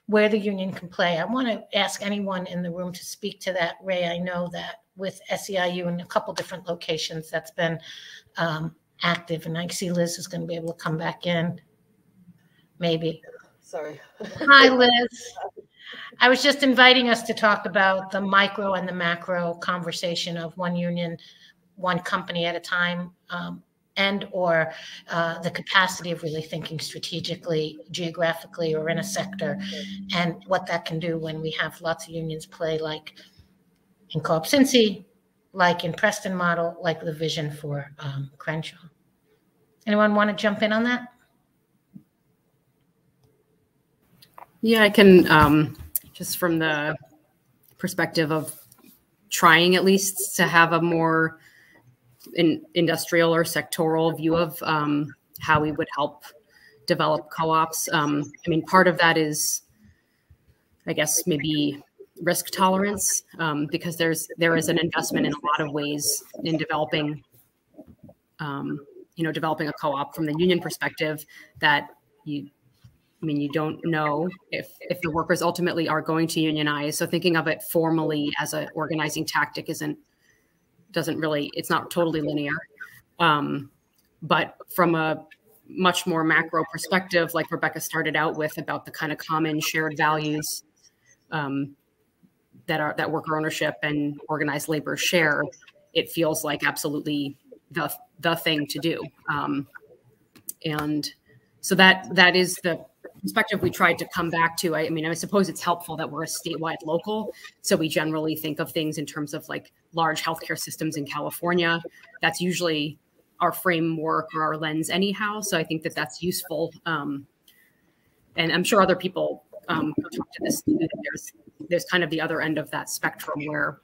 where the union can play. I want to ask anyone in the room to speak to that. Ray, I know that with SEIU in a couple different locations that's been um, active, and I see Liz is going to be able to come back in. Maybe. Sorry. Hi, Liz. I was just inviting us to talk about the micro and the macro conversation of one union, one company at a time. Um, and or uh, the capacity of really thinking strategically, geographically, or in a sector, and what that can do when we have lots of unions play, like in Co-op Cincy, like in Preston model, like the vision for um, Crenshaw. Anyone want to jump in on that? Yeah, I can. Um, just from the perspective of trying at least to have a more in industrial or sectoral view of um, how we would help develop co-ops. Um, I mean, part of that is, I guess, maybe risk tolerance um, because there's there is an investment in a lot of ways in developing, um, you know, developing a co-op from the union perspective that you. I mean, you don't know if if the workers ultimately are going to unionize. So thinking of it formally as an organizing tactic isn't doesn't really it's not totally linear um, but from a much more macro perspective like rebecca started out with about the kind of common shared values um, that are that worker ownership and organized labor share it feels like absolutely the the thing to do um, and so that that is the perspective we tried to come back to. I, I, mean, I suppose it's helpful that we're a statewide local. So we generally think of things in terms of like large healthcare systems in California. That's usually our framework or our lens, anyhow. So I think that that's useful. Um, and I'm sure other people um, talk to this. There's there's kind of the other end of that spectrum where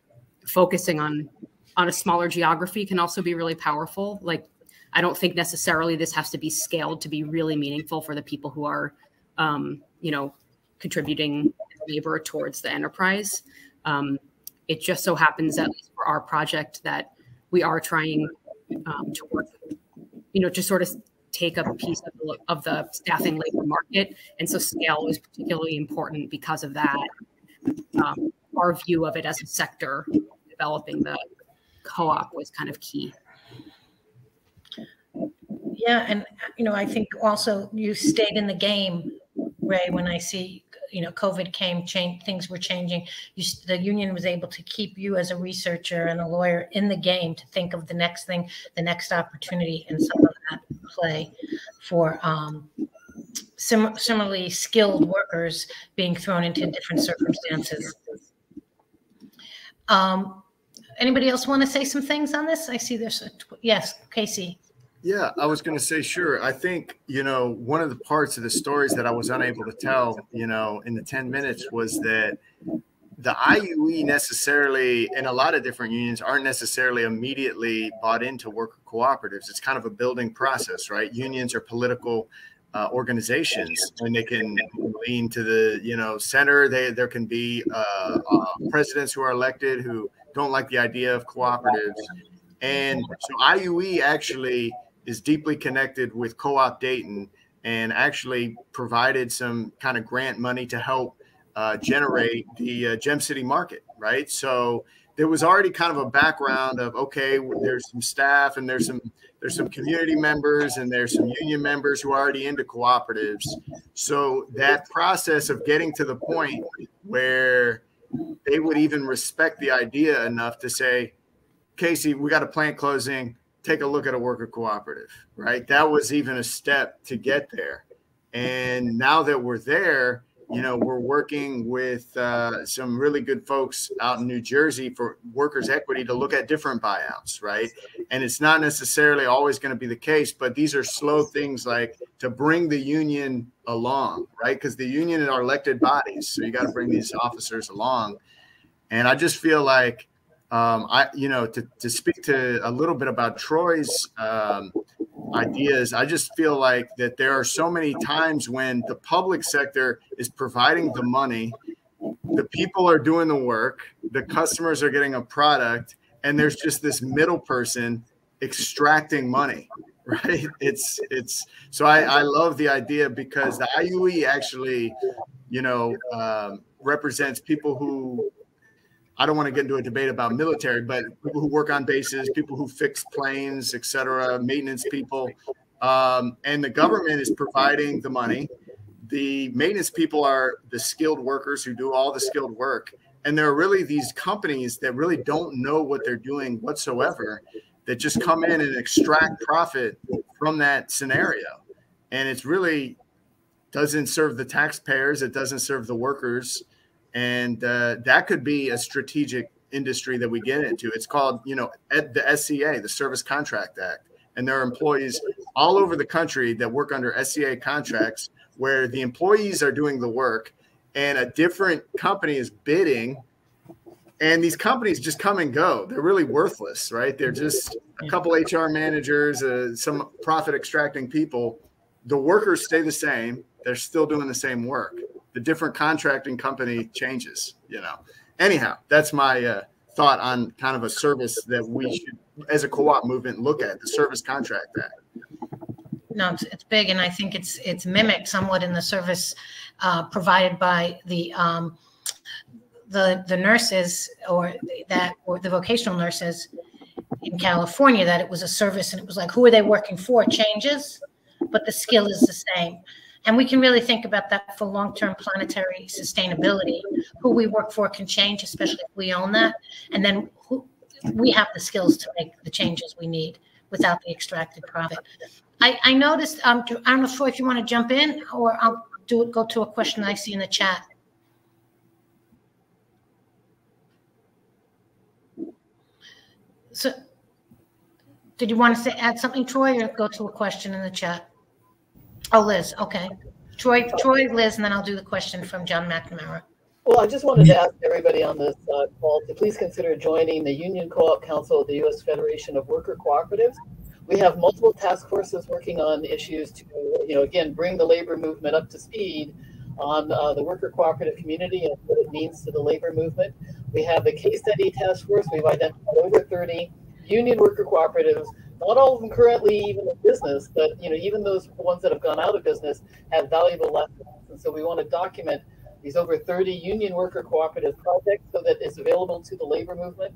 focusing on on a smaller geography can also be really powerful. Like I don't think necessarily this has to be scaled to be really meaningful for the people who are um, you know, contributing labor towards the enterprise. Um, it just so happens, at least for our project, that we are trying um, to work, you know, to sort of take up a piece of the, of the staffing labor market. And so scale is particularly important because of that. Um, our view of it as a sector, developing the co-op was kind of key. Yeah, and you know, I think also you stayed in the game, Ray. When I see, you know, COVID came, change things were changing. You, the union was able to keep you as a researcher and a lawyer in the game to think of the next thing, the next opportunity, and some of that play for um, sim- similarly skilled workers being thrown into different circumstances. Um, anybody else want to say some things on this? I see there's a yes, Casey. Yeah, I was going to say, sure. I think, you know, one of the parts of the stories that I was unable to tell, you know, in the 10 minutes was that the IUE necessarily, and a lot of different unions aren't necessarily immediately bought into worker cooperatives. It's kind of a building process, right? Unions are political uh, organizations and they can lean to the you know center they there can be uh, uh, presidents who are elected who don't like the idea of cooperatives and so iue actually is deeply connected with co-op dayton and actually provided some kind of grant money to help uh, generate the uh, gem city market right so there was already kind of a background of okay there's some staff and there's some there's some community members and there's some union members who are already into cooperatives. So that process of getting to the point where they would even respect the idea enough to say, Casey, we got a plant closing, take a look at a worker cooperative, right? That was even a step to get there. And now that we're there, you know, we're working with uh, some really good folks out in New Jersey for workers' equity to look at different buyouts, right? And it's not necessarily always going to be the case, but these are slow things like to bring the union along, right? Because the union are elected bodies, so you got to bring these officers along. And I just feel like, um, I, you know, to, to speak to a little bit about Troy's um, ideas. I just feel like that there are so many times when the public sector is providing the money, the people are doing the work, the customers are getting a product, and there's just this middle person extracting money right it's it's so i i love the idea because the iue actually you know um, represents people who I don't want to get into a debate about military, but people who work on bases, people who fix planes, et cetera, maintenance people. Um, and the government is providing the money. The maintenance people are the skilled workers who do all the skilled work. And there are really these companies that really don't know what they're doing whatsoever that just come in and extract profit from that scenario. And it's really doesn't serve the taxpayers, it doesn't serve the workers and uh, that could be a strategic industry that we get into. It's called, you know, the SCA, the Service Contract Act, and there are employees all over the country that work under SCA contracts where the employees are doing the work, and a different company is bidding. And these companies just come and go. They're really worthless, right? They're just a couple HR managers, uh, some profit extracting people. The workers stay the same. They're still doing the same work the different contracting company changes, you know. Anyhow, that's my uh, thought on kind of a service that we should, as a co-op movement, look at the Service Contract Act. No, it's, it's big, and I think it's it's mimicked somewhat in the service uh, provided by the um, the the nurses or that or the vocational nurses in California. That it was a service, and it was like, who are they working for? Changes, but the skill is the same. And we can really think about that for long-term planetary sustainability. Who we work for can change, especially if we own that. And then who, we have the skills to make the changes we need without the extracted profit. I, I noticed, um, I don't know, if you want to jump in or I'll do go to a question I see in the chat. So did you want to say, add something, Troy, or go to a question in the chat? Oh, Liz, okay. Troy, Troy, Liz, and then I'll do the question from John McNamara. Well, I just wanted to ask everybody on this uh, call to please consider joining the Union Co-op Council of the U.S. Federation of Worker Cooperatives. We have multiple task forces working on issues to, you know, again, bring the labor movement up to speed on uh, the worker cooperative community and what it means to the labor movement. We have the case study task force. We've identified over 30 union worker cooperatives not all of them currently even in business, but you know, even those ones that have gone out of business have valuable lessons. And so we want to document these over 30 union worker cooperative projects so that it's available to the labor movement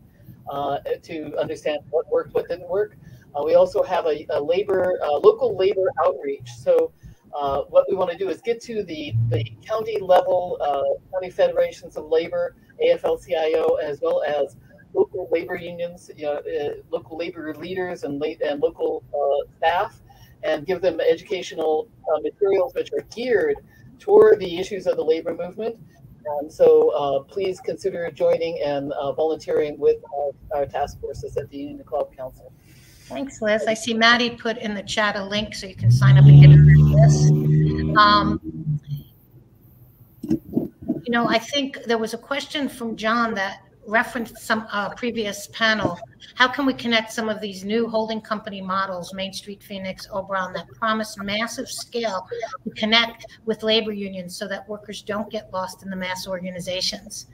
uh, to understand what worked, what didn't work. Uh, we also have a, a labor, uh, local labor outreach. So uh, what we want to do is get to the, the county level, uh, county federations of labor, AFL-CIO, as well as local labor unions, you know, uh, local labor leaders and, and local uh, staff, and give them educational materials which are geared toward the issues of the labor movement. And so please consider joining and volunteering with our, our task forces at the Union Co-op Council. Thanks, Liz. I see Maddie put in the chat a link so you can sign up and get into this. Um, you know, I think there was a question from John that referenced some uh, previous panel. How can we connect some of these new holding company models, Main Street Phoenix, Obran, that promise massive scale to connect with labor unions so that workers don't get lost in the mass organizations?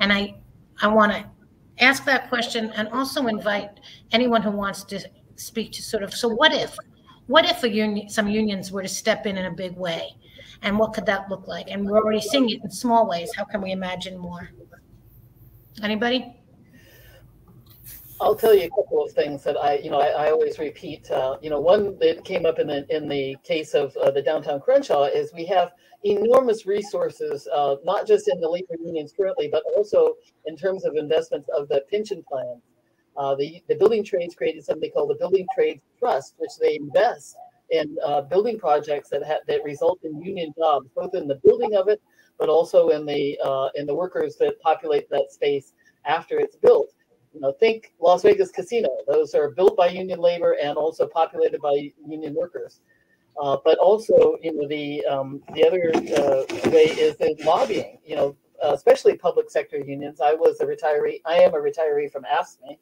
And I, I want to ask that question and also invite anyone who wants to speak to sort of so what if what if a union some unions were to step in in a big way and what could that look like and we're already seeing it in small ways how can we imagine more anybody I'll tell you a couple of things that I, you know, I, I always repeat. Uh, you know, one that came up in the in the case of uh, the downtown Crenshaw is we have enormous resources, uh, not just in the labor unions currently, but also in terms of investments of the pension plan. Uh, the, the building trades created something called the Building Trades Trust, which they invest in uh, building projects that ha- that result in union jobs, both in the building of it, but also in the uh, in the workers that populate that space after it's built. You know, think Las Vegas Casino; those are built by union labor and also populated by union workers. Uh, but also, you know, the um, the other uh, way is the lobbying. You know, especially public sector unions. I was a retiree. I am a retiree from AFSCME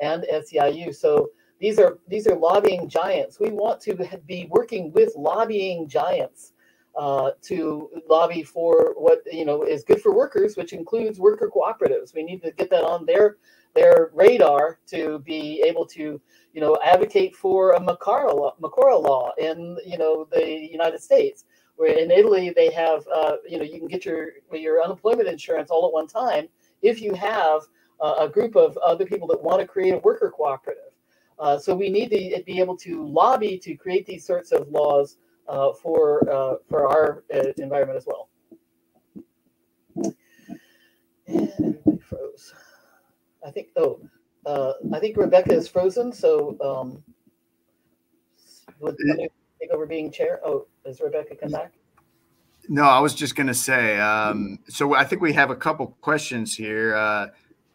and SEIU. So these are these are lobbying giants. We want to be working with lobbying giants uh, to lobby for what you know is good for workers, which includes worker cooperatives. We need to get that on their their radar to be able to you know, advocate for a Marcora law, law in, you know, the United States. Where in Italy they have, uh, you know, you can get your your unemployment insurance all at one time if you have uh, a group of other people that want to create a worker cooperative. Uh, so we need to be able to lobby to create these sorts of laws uh, for uh, for our uh, environment as well. And everybody froze. I think. Oh, uh, I think Rebecca is frozen, so um, would take over being chair? Oh, is Rebecca come back? No, I was just going to say. Um, so I think we have a couple questions here.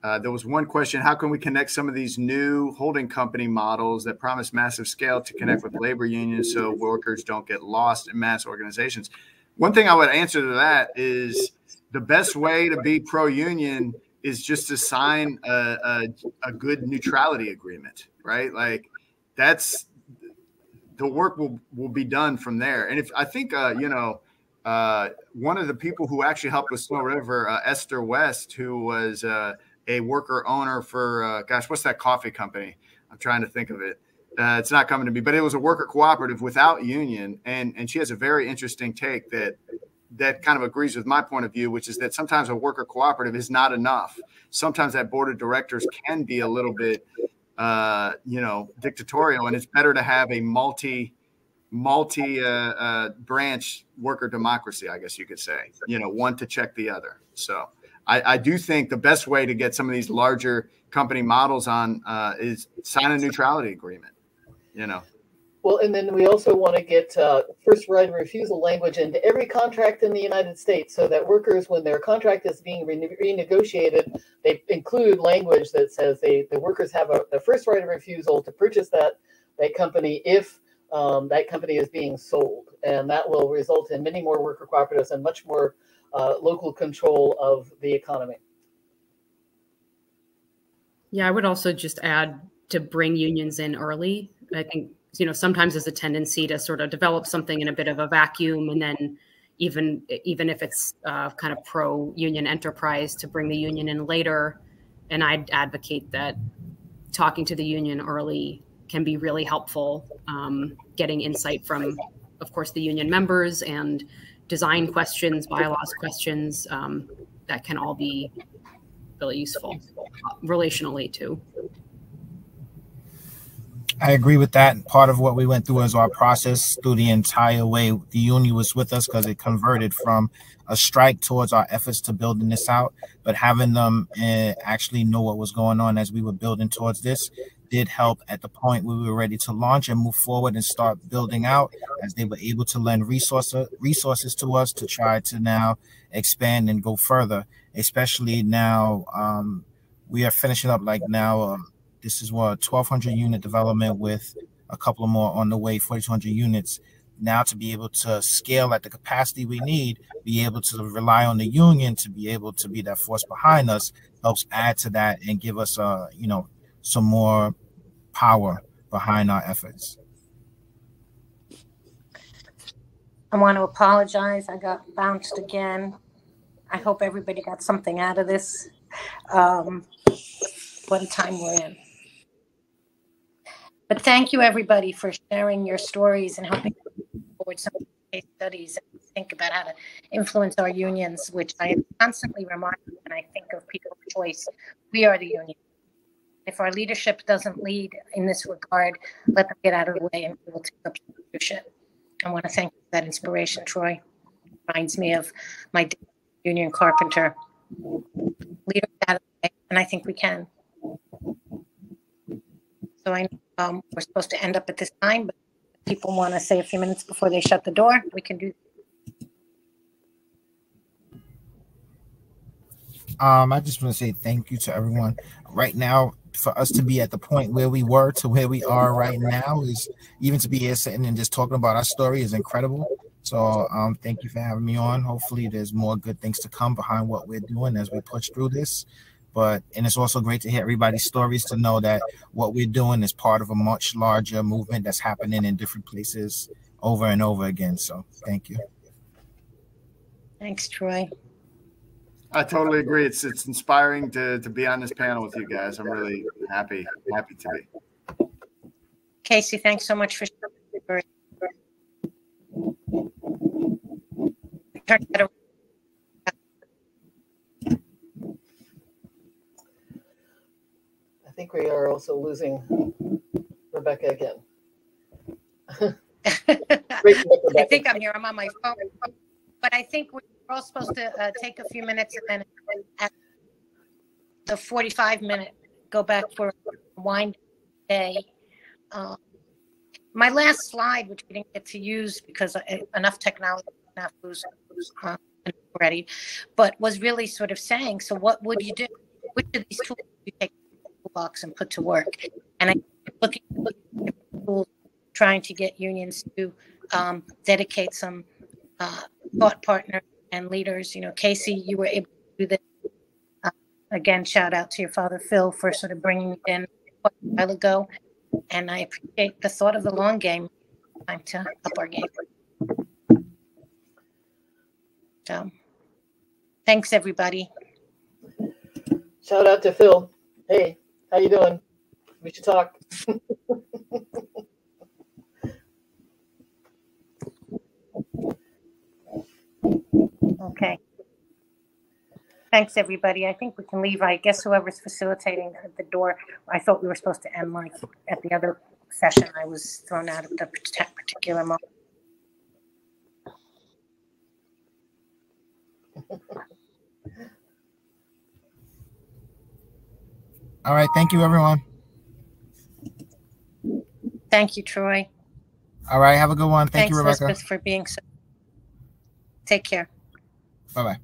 Uh, there was one question: How can we connect some of these new holding company models that promise massive scale to connect with labor unions so workers don't get lost in mass organizations? One thing I would answer to that is the best way to be pro-union is just to sign a, a, a good neutrality agreement, right? Like that's the work will will be done from there. And if I think uh, you know uh, one of the people who actually helped with Snow River, uh, Esther West, who was uh, a worker owner for uh, gosh, what's that coffee company? I'm trying to think of it. Uh, it's not coming to me, but it was a worker cooperative without union, and and she has a very interesting take that that kind of agrees with my point of view, which is that sometimes a worker cooperative is not enough. Sometimes that board of directors can be a little bit, uh, you know, dictatorial, and it's better to have a multi, multi uh, uh, branch worker democracy, I guess you could say. You know, one to check the other. So I, I do think the best way to get some of these larger company models on uh, is sign a neutrality agreement. You know. Well, and then we also want to get uh, first right of refusal language into every contract in the United States so that workers, when their contract is being re- renegotiated, they include language that says they, the workers have a, the first right of refusal to purchase that, that company if um, that company is being sold. And that will result in many more worker cooperatives and much more uh, local control of the economy. Yeah, I would also just add to bring unions in early. I think you know sometimes there's a tendency to sort of develop something in a bit of a vacuum and then even even if it's uh, kind of pro union enterprise to bring the union in later and i'd advocate that talking to the union early can be really helpful um, getting insight from of course the union members and design questions bylaws questions um, that can all be really useful relationally too I agree with that. Part of what we went through is our process through the entire way. The union was with us because it converted from a strike towards our efforts to building this out. But having them uh, actually know what was going on as we were building towards this did help at the point where we were ready to launch and move forward and start building out as they were able to lend resources resources to us to try to now expand and go further especially now um, we are finishing up like now uh, this is what 1200 unit development with a couple more on the way 4200 units. Now to be able to scale at the capacity we need be able to rely on the union to be able to be that force behind us helps add to that and give us uh you know some more power behind our efforts. I want to apologize. I got bounced again. I hope everybody got something out of this. Um, what a time we're in. But thank you, everybody, for sharing your stories and helping us forward some case studies and think about how to influence our unions, which I am constantly reminded when I think of people of choice. We are the union. If our leadership doesn't lead in this regard, let them get out of the way and we will take up leadership. I want to thank you for that inspiration, Troy. Reminds me of my union carpenter. Leader out of the way, and I think we can. So I um, we're supposed to end up at this time, but people want to say a few minutes before they shut the door, we can do. Um, I just want to say thank you to everyone. Right now, for us to be at the point where we were to where we are right now is even to be here sitting and just talking about our story is incredible. So um, thank you for having me on. Hopefully there's more good things to come behind what we're doing as we push through this. But and it's also great to hear everybody's stories to know that what we're doing is part of a much larger movement that's happening in different places over and over again. So thank you. Thanks, Troy. I totally agree. It's it's inspiring to to be on this panel with you guys. I'm really happy happy to be. Casey, thanks so much for. I think we are also losing Rebecca again. I think I'm here. I'm on my phone, but I think we're all supposed to uh, take a few minutes and then at the 45 minute go back for wind day. Uh, my last slide, which we didn't get to use because enough technology was uh, ready, but was really sort of saying, so what would you do? Which of these tools do you take the box and put to work? And I looking, looking at tools, trying to get unions to um, dedicate some uh, thought partner and leaders. You know, Casey, you were able to do this. Uh, again, shout out to your father, Phil, for sort of bringing me in a while ago. And I appreciate the thought of the long game. Time to up our game. So, thanks, everybody. Shout out to Phil. Hey, how you doing? We should talk. Okay. Thanks, everybody. I think we can leave. I guess whoever's facilitating the door, I thought we were supposed to end like at the other session. I was thrown out of the particular moment. All right. Thank you, everyone. Thank you, Troy. All right. Have a good one. Thank Thanks, you, Rebecca. Elizabeth, for being so. Take care. Bye bye.